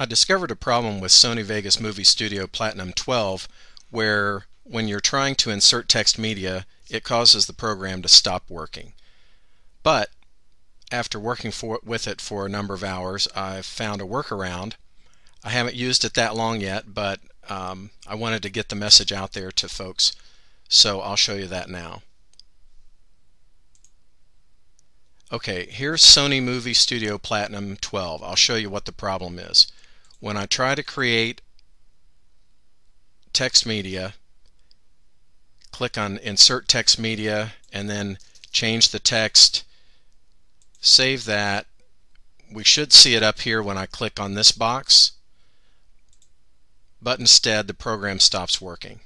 I discovered a problem with Sony Vegas Movie Studio Platinum 12 where when you're trying to insert text media it causes the program to stop working. But after working for, with it for a number of hours I've found a workaround. I haven't used it that long yet but um, I wanted to get the message out there to folks so I'll show you that now. Okay, here's Sony Movie Studio Platinum 12. I'll show you what the problem is when I try to create text media, click on Insert Text Media and then change the text, save that. We should see it up here when I click on this box, but instead the program stops working.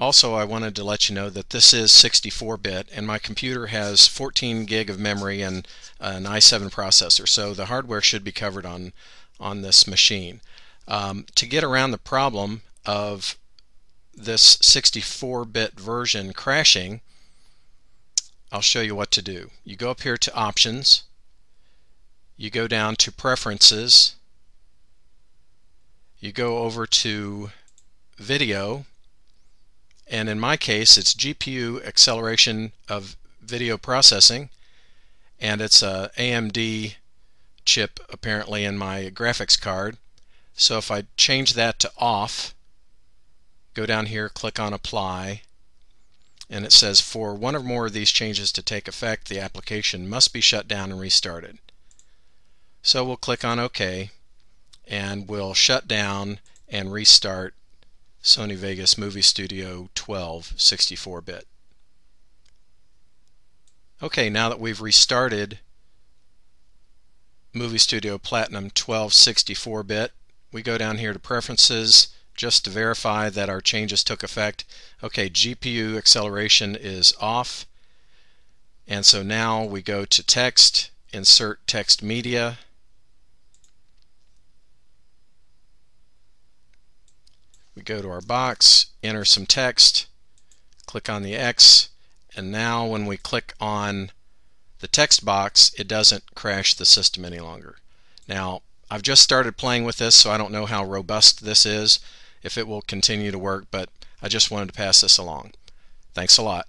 Also, I wanted to let you know that this is 64-bit and my computer has 14 gig of memory and an i7 processor, so the hardware should be covered on, on this machine. Um, to get around the problem of this 64-bit version crashing, I'll show you what to do. You go up here to Options, you go down to Preferences, you go over to Video, and in my case it's GPU acceleration of video processing and it's a AMD chip apparently in my graphics card. So if I change that to off go down here click on apply and it says for one or more of these changes to take effect the application must be shut down and restarted. So we'll click on OK and we'll shut down and restart Sony Vegas Movie Studio 12 64-bit. Okay, now that we've restarted Movie Studio Platinum 12 64-bit, we go down here to Preferences just to verify that our changes took effect. Okay, GPU acceleration is off. And so now we go to Text, Insert Text Media, go to our box, enter some text, click on the X, and now when we click on the text box, it doesn't crash the system any longer. Now, I've just started playing with this, so I don't know how robust this is, if it will continue to work, but I just wanted to pass this along. Thanks a lot.